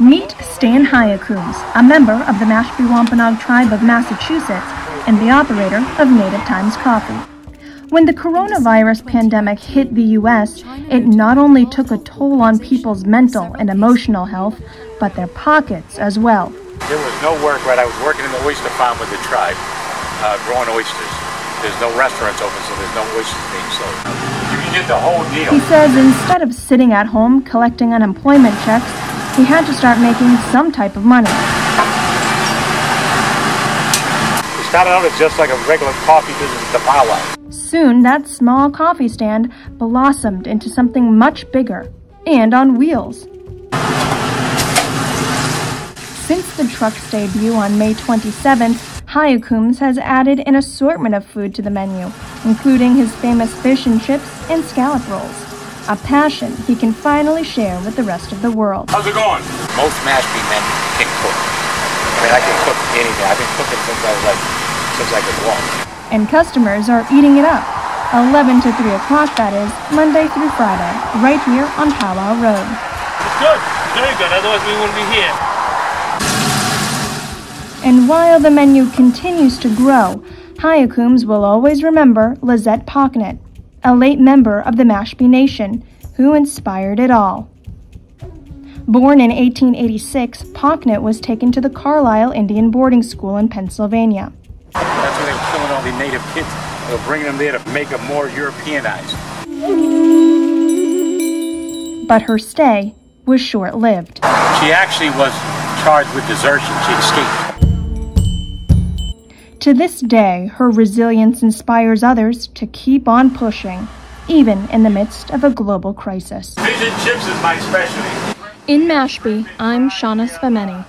Stan Hyakums, a member of the Mashpee Wampanoag tribe of Massachusetts and the operator of Native Times Coffee. When the coronavirus pandemic hit the U.S., it not only took a toll on people's mental and emotional health, but their pockets as well. There was no work, right? I was working in the oyster farm with the tribe, uh, growing oysters. There's no restaurants open, so there's no oysters being sold. You can get the whole deal. He says instead of sitting at home collecting unemployment checks, he had to start making some type of money. It started out as just like a regular coffee business at the powwow. Soon, that small coffee stand blossomed into something much bigger and on wheels. Since the truck's debut on May 27th, Hayakum's has added an assortment of food to the menu, including his famous fish and chips and scallop rolls a passion he can finally share with the rest of the world. How's it going? Most Mashpee men can cook. I mean, I can cook anything. I've been cooking since I was like, since I could walk. And customers are eating it up. 11 to 3 o'clock, that is, Monday through Friday, right here on Powwow Road. It's good. Very good. Otherwise, we wouldn't be here. And while the menu continues to grow, Hyakums will always remember Lizette Pocknett, a late member of the Mashpee Nation, who inspired it all. Born in 1886, Pocknett was taken to the Carlisle Indian Boarding School in Pennsylvania. That's where they were killing all the native kids. They were bringing them there to make them more Europeanized. But her stay was short-lived. She actually was charged with desertion. She escaped. To this day, her resilience inspires others to keep on pushing, even in the midst of a global crisis. Fish and chips is my specialty. In Mashpee, I'm Shawna Spameni.